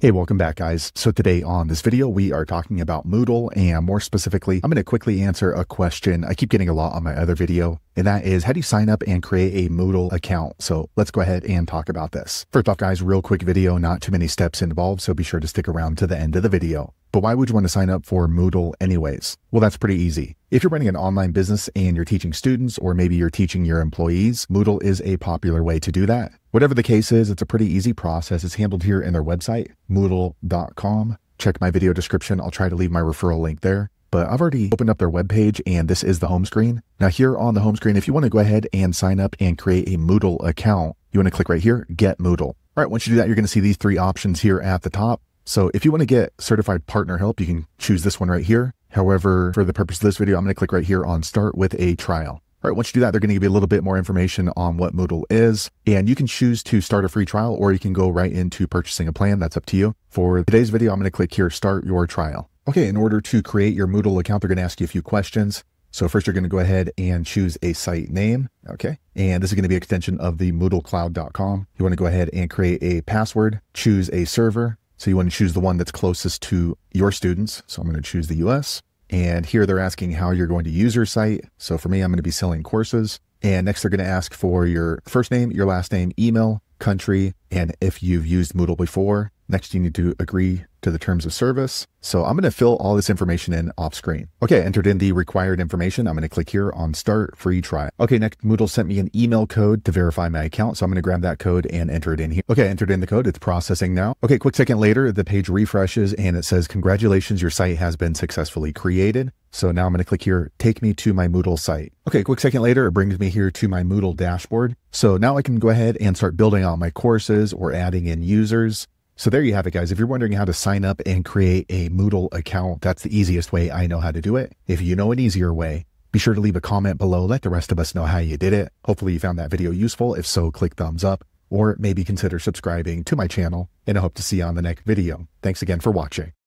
Hey, welcome back guys. So today on this video, we are talking about Moodle and more specifically, I'm going to quickly answer a question I keep getting a lot on my other video, and that is how do you sign up and create a Moodle account? So let's go ahead and talk about this. First off guys, real quick video, not too many steps involved, so be sure to stick around to the end of the video. But why would you want to sign up for Moodle anyways? Well, that's pretty easy. If you're running an online business and you're teaching students, or maybe you're teaching your employees, Moodle is a popular way to do that. Whatever the case is, it's a pretty easy process. It's handled here in their website, moodle.com. Check my video description. I'll try to leave my referral link there. But I've already opened up their webpage and this is the home screen. Now here on the home screen, if you want to go ahead and sign up and create a Moodle account, you want to click right here, get Moodle. All right, once you do that, you're going to see these three options here at the top. So if you want to get certified partner help, you can choose this one right here. However, for the purpose of this video, I'm going to click right here on start with a trial. All right, once you do that, they're going to give you a little bit more information on what Moodle is, and you can choose to start a free trial or you can go right into purchasing a plan. That's up to you. For today's video, I'm going to click here, start your trial. Okay, in order to create your Moodle account, they're going to ask you a few questions. So first you're going to go ahead and choose a site name. Okay. And this is going to be extension of the moodlecloud.com. You want to go ahead and create a password, choose a server, so you want to choose the one that's closest to your students. So I'm going to choose the US. And here they're asking how you're going to use your site. So for me, I'm going to be selling courses. And next they're going to ask for your first name, your last name, email, country, and if you've used Moodle before. Next, you need to agree to the terms of service. So I'm going to fill all this information in off screen. Okay, entered in the required information. I'm going to click here on start free trial. Okay, next Moodle sent me an email code to verify my account. So I'm going to grab that code and enter it in here. Okay, entered in the code. It's processing now. Okay, quick second later, the page refreshes and it says, congratulations, your site has been successfully created. So now I'm going to click here, take me to my Moodle site. Okay, quick second later, it brings me here to my Moodle dashboard. So now I can go ahead and start building out my courses or adding in users. So there you have it, guys. If you're wondering how to sign up and create a Moodle account, that's the easiest way I know how to do it. If you know an easier way, be sure to leave a comment below. Let the rest of us know how you did it. Hopefully you found that video useful. If so, click thumbs up or maybe consider subscribing to my channel and I hope to see you on the next video. Thanks again for watching.